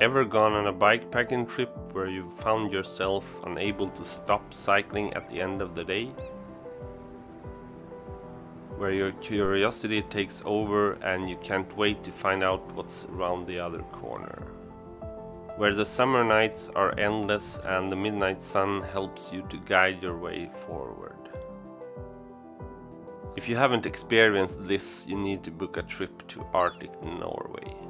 Ever gone on a bikepacking trip where you found yourself unable to stop cycling at the end of the day? Where your curiosity takes over and you can't wait to find out what's around the other corner? Where the summer nights are endless and the midnight sun helps you to guide your way forward? If you haven't experienced this, you need to book a trip to Arctic Norway.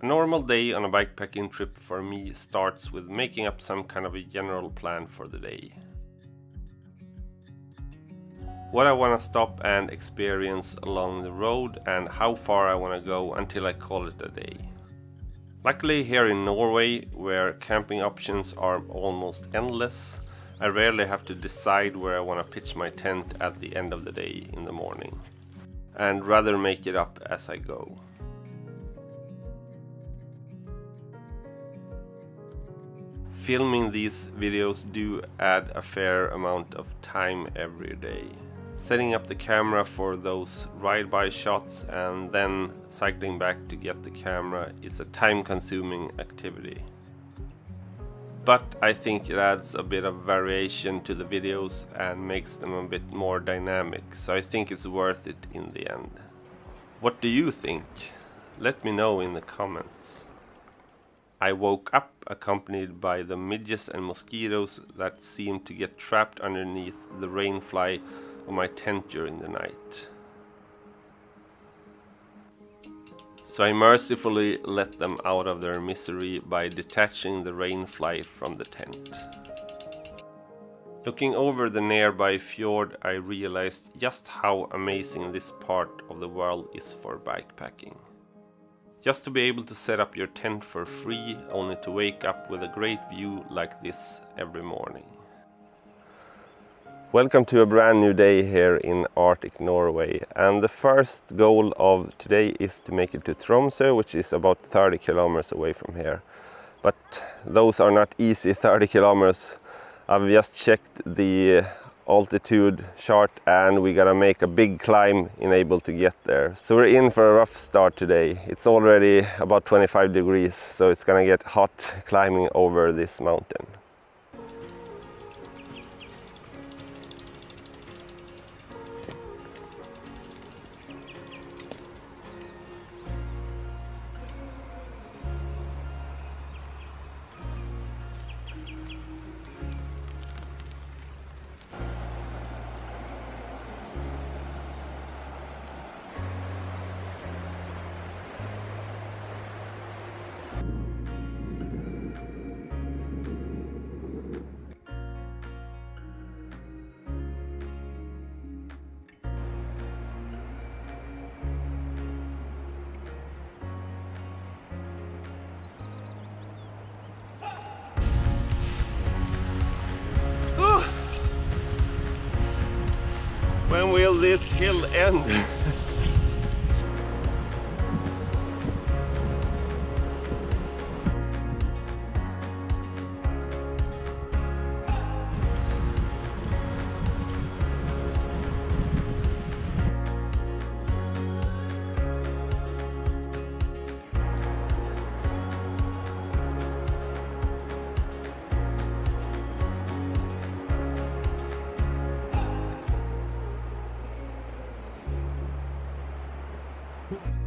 A normal day on a bikepacking trip for me starts with making up some kind of a general plan for the day. What I want to stop and experience along the road and how far I want to go until I call it a day. Luckily here in Norway, where camping options are almost endless, I rarely have to decide where I want to pitch my tent at the end of the day in the morning, and rather make it up as I go. Filming these videos do add a fair amount of time every day. Setting up the camera for those ride-by shots and then cycling back to get the camera is a time-consuming activity. But I think it adds a bit of variation to the videos and makes them a bit more dynamic, so I think it's worth it in the end. What do you think? Let me know in the comments. I woke up accompanied by the midges and mosquitoes that seemed to get trapped underneath the rainfly of my tent during the night. So I mercifully let them out of their misery by detaching the rainfly from the tent. Looking over the nearby fjord I realized just how amazing this part of the world is for bikepacking. Just to be able to set up your tent for free, only to wake up with a great view like this every morning. Welcome to a brand new day here in Arctic Norway and the first goal of today is to make it to Tromsø which is about 30 kilometers away from here. But those are not easy 30 kilometers. I've just checked the altitude chart and we gotta make a big climb in able to get there. So we're in for a rough start today. It's already about 25 degrees so it's gonna get hot climbing over this mountain. This hill end? Hello. It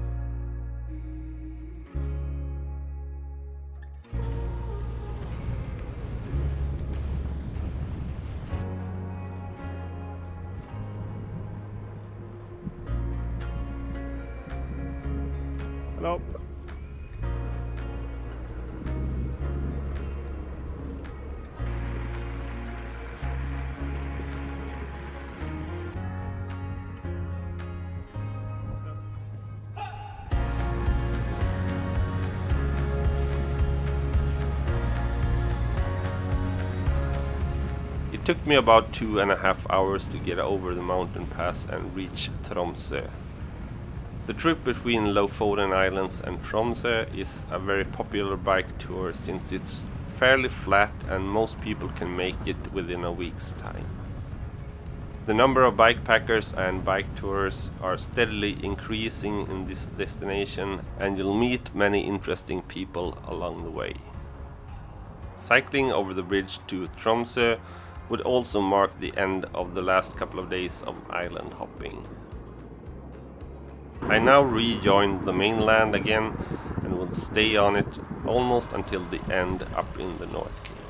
took me about two and a half hours to get over the mountain pass and reach Tromsø. The trip between Lofoten Islands and Tromsø is a very popular bike tour since it's fairly flat and most people can make it within a week's time. The number of bikepackers and bike tours are steadily increasing in this destination and you'll meet many interesting people along the way. Cycling over the bridge to Tromsø would also mark the end of the last couple of days of island hopping. I now rejoined the mainland again and will stay on it almost until the end up in the North Cape.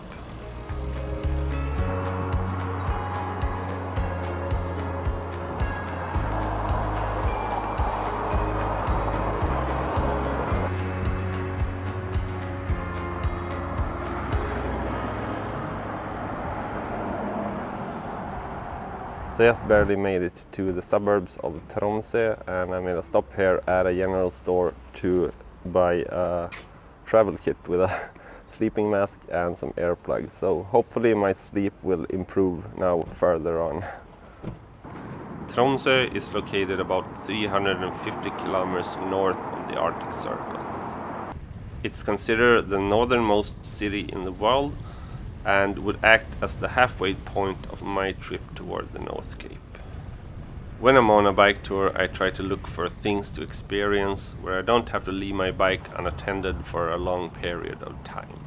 Just barely made it to the suburbs of Tromsø and I made a stop here at a general store to buy a travel kit with a sleeping mask and some earplugs. So hopefully my sleep will improve now further on. Tromsø is located about 350 kilometers north of the Arctic Circle. It's considered the northernmost city in the world and would act as the halfway point of my trip toward the North Cape. When I'm on a bike tour, I try to look for things to experience where I don't have to leave my bike unattended for a long period of time.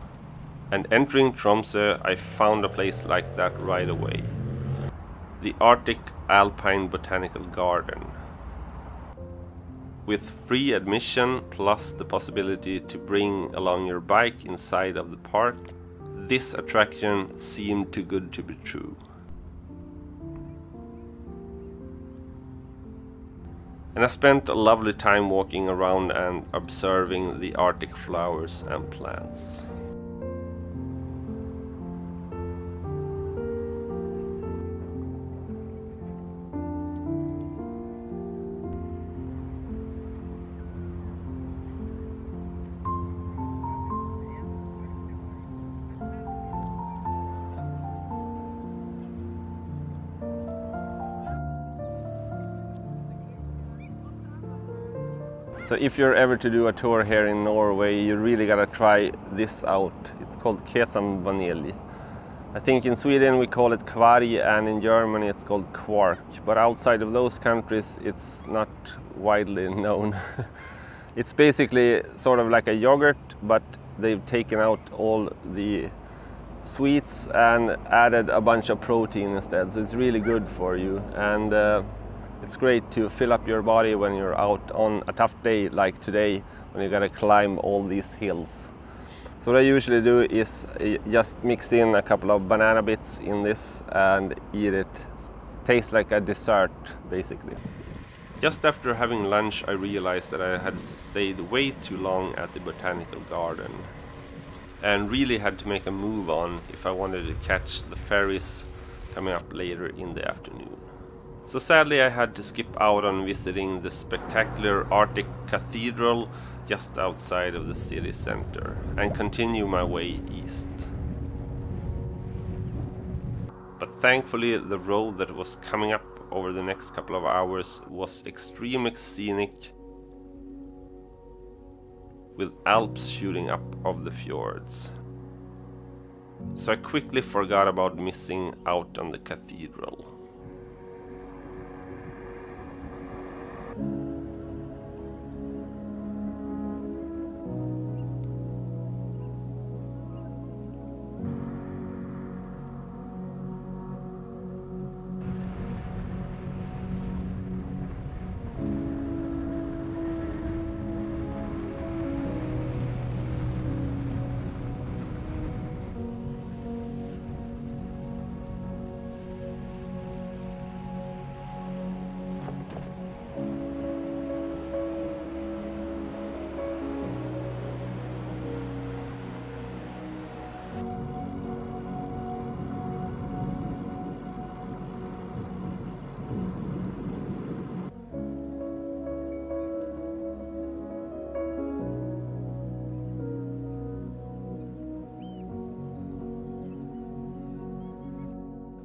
And entering Tromsø, I found a place like that right away. The Arctic Alpine Botanical Garden. With free admission plus the possibility to bring along your bike inside of the park, this attraction seemed too good to be true. And I spent a lovely time walking around and observing the Arctic flowers and plants. So if you're ever to do a tour here in Norway, you really gotta try this out. It's called Kesam Vanilj. I think in Sweden we call it kvarg and in Germany it's called quark. But outside of those countries it's not widely known. it's basically sort of like a yogurt, but they've taken out all the sweets and added a bunch of protein instead. So it's really good for you. And uh, it's great to fill up your body when you're out on a tough day like today when you gotta climb all these hills. So what I usually do is uh, just mix in a couple of banana bits in this and eat it. it tastes like a dessert basically. Just after having lunch I realized that I had stayed way too long at the botanical garden and really had to make a move on if I wanted to catch the ferries coming up later in the afternoon. So sadly I had to skip out on visiting the spectacular Arctic Cathedral just outside of the city center and continue my way east. But thankfully the road that was coming up over the next couple of hours was extremely scenic with Alps shooting up of the fjords. So I quickly forgot about missing out on the cathedral.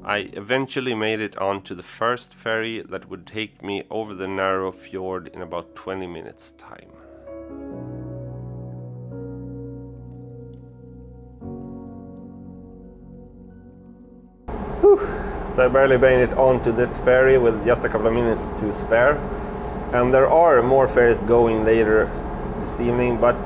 I eventually made it onto the first ferry that would take me over the narrow fjord in about 20 minutes time. Whew. So I barely made it onto this ferry with just a couple of minutes to spare. And there are more ferries going later this evening, but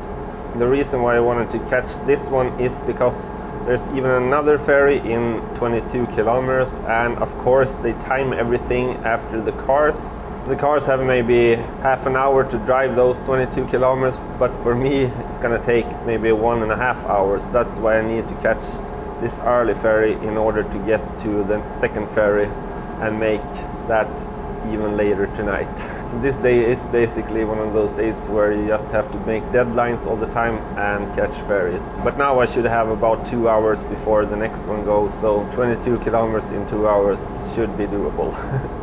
the reason why I wanted to catch this one is because there's even another ferry in 22 kilometers, and of course, they time everything after the cars. The cars have maybe half an hour to drive those 22 kilometers, but for me, it's gonna take maybe one and a half hours. That's why I need to catch this early ferry in order to get to the second ferry and make that even later tonight. So this day is basically one of those days where you just have to make deadlines all the time and catch ferries. But now I should have about two hours before the next one goes, so 22 kilometers in two hours should be doable.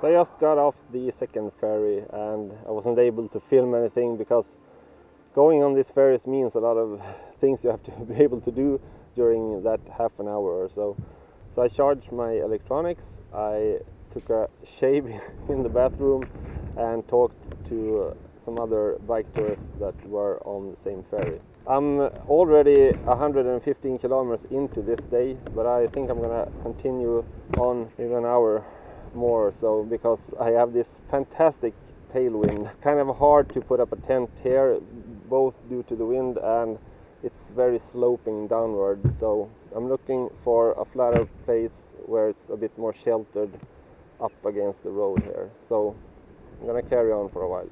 So I just got off the second ferry and I wasn't able to film anything because going on these ferries means a lot of things you have to be able to do during that half an hour or so. So I charged my electronics, I took a shave in the bathroom and talked to some other bike tourists that were on the same ferry. I'm already 115 kilometers into this day, but I think I'm gonna continue on in an hour more so because I have this fantastic tailwind. It's kind of hard to put up a tent here, both due to the wind and it's very sloping downward. So I'm looking for a flatter place where it's a bit more sheltered up against the road here. So I'm gonna carry on for a while.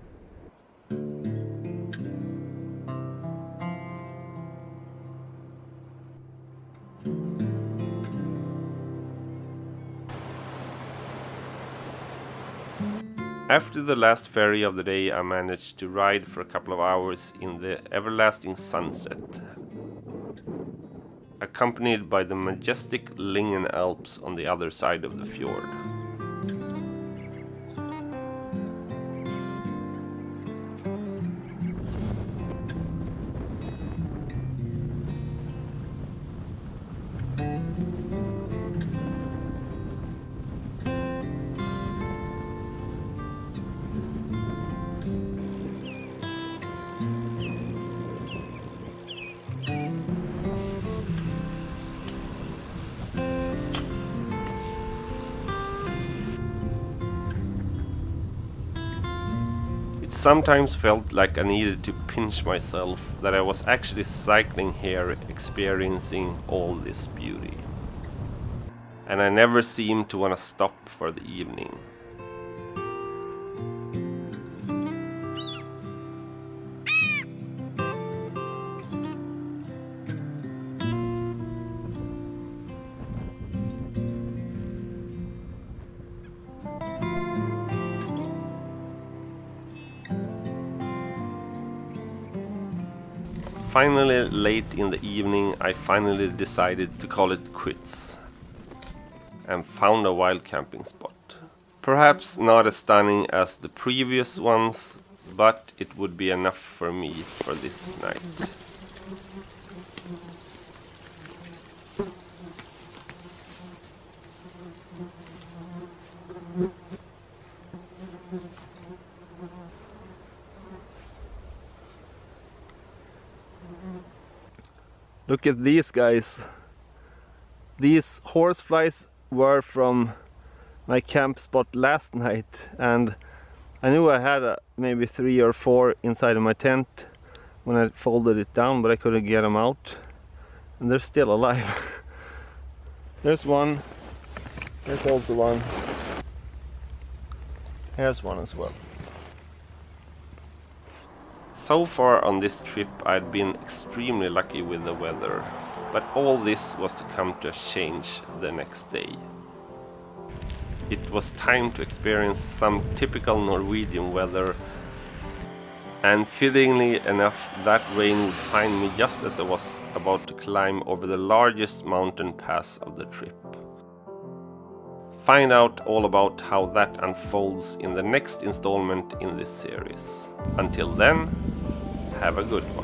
After the last ferry of the day, I managed to ride for a couple of hours in the everlasting sunset, accompanied by the majestic Lyngen Alps on the other side of the fjord. Sometimes felt like I needed to pinch myself that I was actually cycling here experiencing all this beauty. And I never seemed to want to stop for the evening. Finally, late in the evening, I finally decided to call it quits and found a wild camping spot. Perhaps not as stunning as the previous ones, but it would be enough for me for this night. Look at these guys. These horseflies were from my camp spot last night and I knew I had uh, maybe three or four inside of my tent when I folded it down but I couldn't get them out and they're still alive. There's one, there's also one, here's one as well. So far on this trip I'd been extremely lucky with the weather, but all this was to come to a change the next day. It was time to experience some typical Norwegian weather and fittingly enough that rain would find me just as I was about to climb over the largest mountain pass of the trip. Find out all about how that unfolds in the next installment in this series. Until then, have a good one.